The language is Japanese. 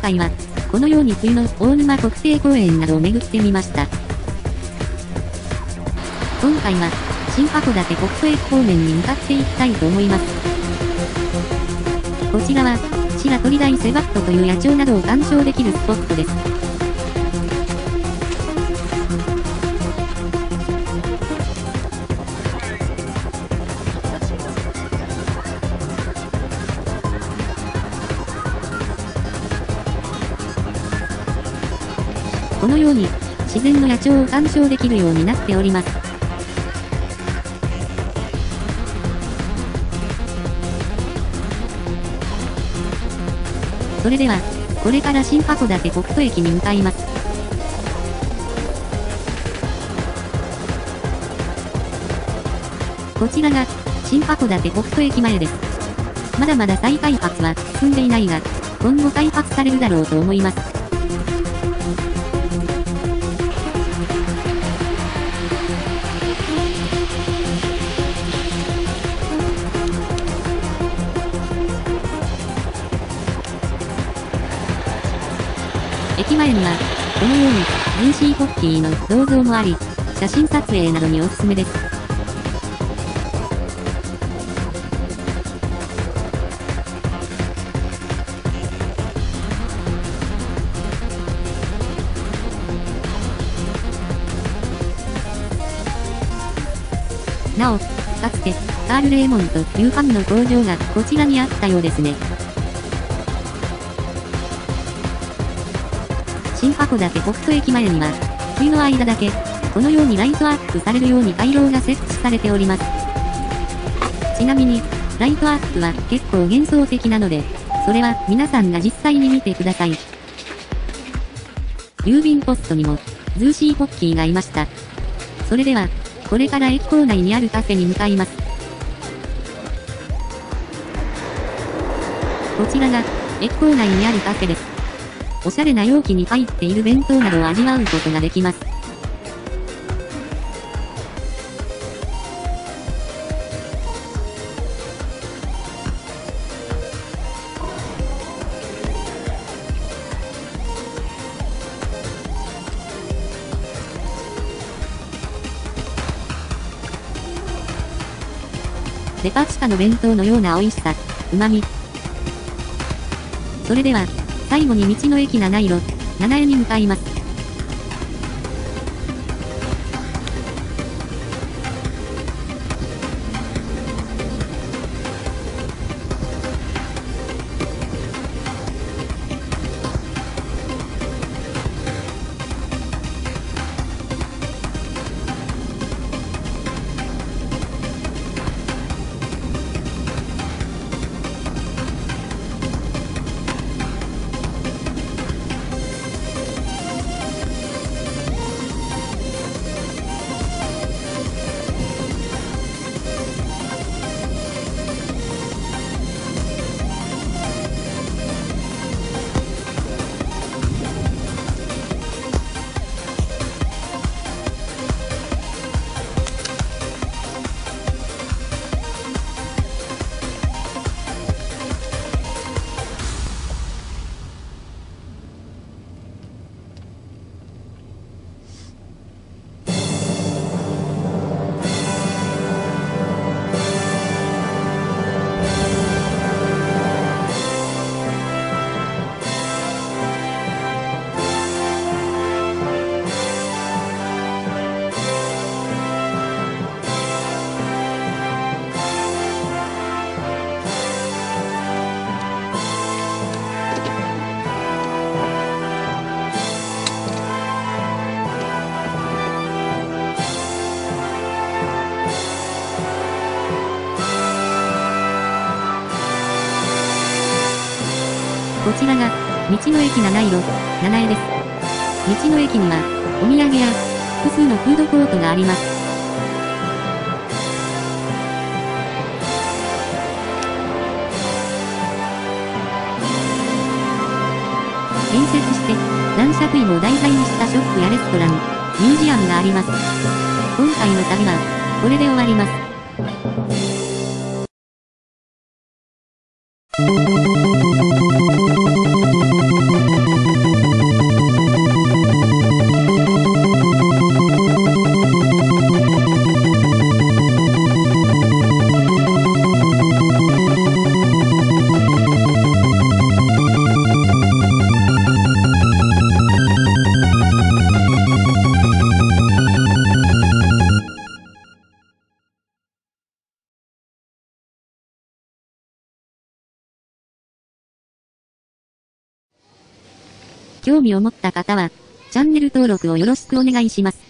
今回は、このように冬の大沼国定公園などを巡ってみました。今回は、新函館国都駅方面に向かっていきたいと思います。こちらは、白鳥台セバットという野鳥などを鑑賞できるスポットです。このように、自然の野鳥を鑑賞できるようになっております。それでは、これから新函館北斗駅に向かいます。こちらが、新函館北斗駅前です。まだまだ再開発は進んでいないが、今後開発されるだろうと思います。駅前には、このように、分子ポッキーの銅像もあり、写真撮影などにおすすめです。なお、かつて、カール・レーモンというファンの工場がこちらにあったようですね。新函館北斗駅前には、冬の間だけ、このようにライトアップされるように回廊が設置されております。ちなみに、ライトアップは結構幻想的なので、それは皆さんが実際に見てください。郵便ポストにも、ズーシーポッキーがいました。それでは、これから駅構内にあるカフェに向かいます。こちらが、駅構内にあるカフェです。おしゃれな容器に入っている弁当などを味わうことができます。デパ地下の弁当のような美味しさ、旨味。それでは、最後に道の駅七色、七重に向かいます。こちらが、道の駅七色、七重です。道の駅には、お土産や、複数のフードコートがあります。建設して、男爵位を題材にしたショップやレストラン、ミュージアムがあります。今回の旅は、これで終わります。興味を持った方は、チャンネル登録をよろしくお願いします。